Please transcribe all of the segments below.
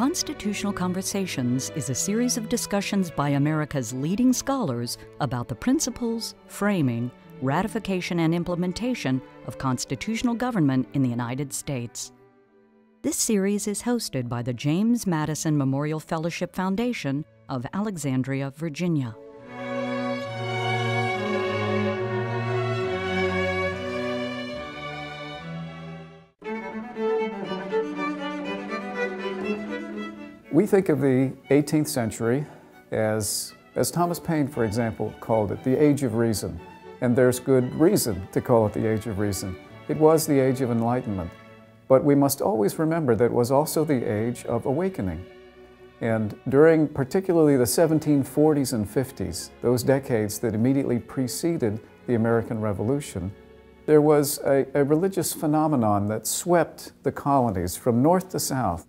Constitutional Conversations is a series of discussions by America's leading scholars about the principles, framing, ratification, and implementation of constitutional government in the United States. This series is hosted by the James Madison Memorial Fellowship Foundation of Alexandria, Virginia. We think of the 18th century as, as Thomas Paine, for example, called it, the age of reason. And there's good reason to call it the age of reason. It was the age of enlightenment. But we must always remember that it was also the age of awakening. And during particularly the 1740s and 50s, those decades that immediately preceded the American Revolution, there was a, a religious phenomenon that swept the colonies from north to south.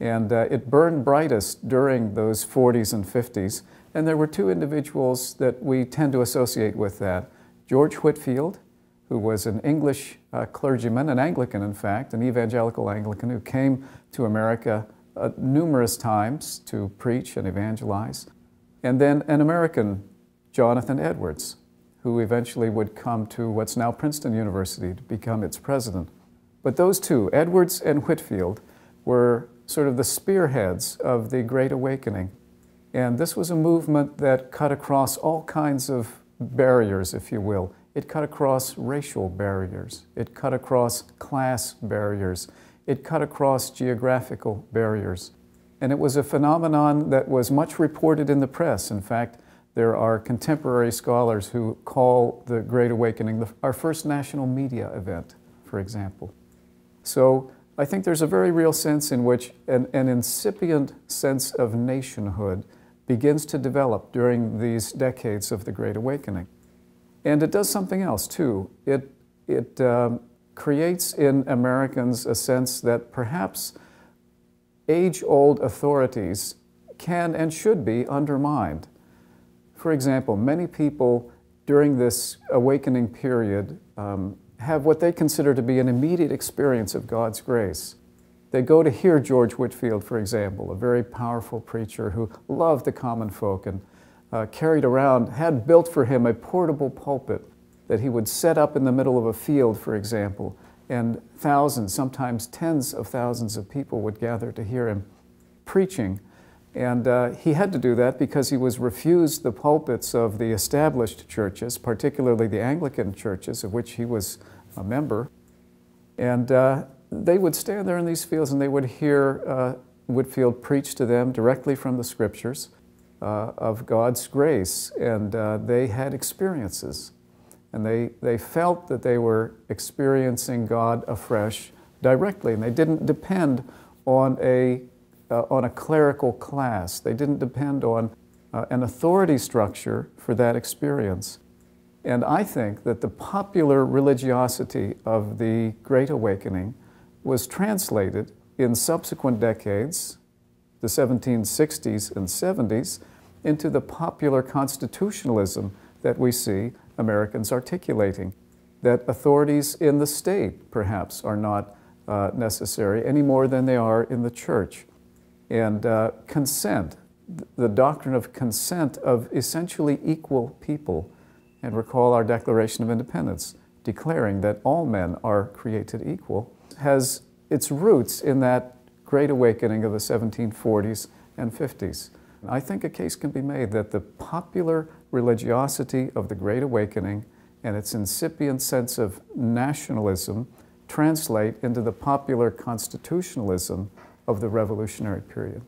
And uh, it burned brightest during those 40s and 50s. And there were two individuals that we tend to associate with that. George Whitfield, who was an English uh, clergyman, an Anglican in fact, an evangelical Anglican who came to America uh, numerous times to preach and evangelize. And then an American, Jonathan Edwards, who eventually would come to what's now Princeton University to become its president. But those two, Edwards and Whitfield, were sort of the spearheads of the Great Awakening. And this was a movement that cut across all kinds of barriers, if you will. It cut across racial barriers. It cut across class barriers. It cut across geographical barriers. And it was a phenomenon that was much reported in the press. In fact, there are contemporary scholars who call the Great Awakening the, our first national media event, for example. So I think there's a very real sense in which an, an, incipient sense of nationhood begins to develop during these decades of the Great Awakening. And it does something else too. It, it um, creates in Americans a sense that perhaps age old authorities can and should be undermined. For example, many people during this awakening period um, have what they consider to be an immediate experience of God's grace. They go to hear George Whitfield, for example, a very powerful preacher who loved the common folk and uh, carried around, had built for him a portable pulpit that he would set up in the middle of a field, for example, and thousands, sometimes tens of thousands of people would gather to hear him preaching. And uh, he had to do that because he was refused the pulpits of the established churches, particularly the Anglican churches, of which he was a member. And uh, they would stand there in these fields and they would hear uh, Whitefield preach to them directly from the scriptures uh, of God's grace. And uh, they had experiences. And they, they felt that they were experiencing God afresh directly. And they didn't depend on a, uh, on a clerical class, they didn't depend on uh, an authority structure for that experience. And I think that the popular religiosity of the Great Awakening was translated in subsequent decades, the 1760s and 70s, into the popular constitutionalism that we see Americans articulating. That authorities in the state, perhaps, are not uh, necessary any more than they are in the church. And uh, consent, the doctrine of consent of essentially equal people, and recall our Declaration of Independence, declaring that all men are created equal, has its roots in that great awakening of the 1740s and 50s. I think a case can be made that the popular religiosity of the Great Awakening and its incipient sense of nationalism translate into the popular constitutionalism of the revolutionary period.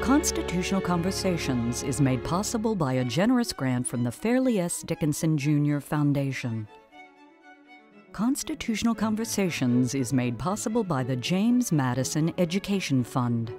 Constitutional Conversations is made possible by a generous grant from the Fairleigh S. Dickinson Jr. Foundation. Constitutional Conversations is made possible by the James Madison Education Fund.